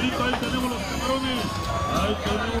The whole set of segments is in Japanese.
Ahí tenemos los camarones. Ahí tenemos.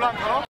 Blanco, ¿no?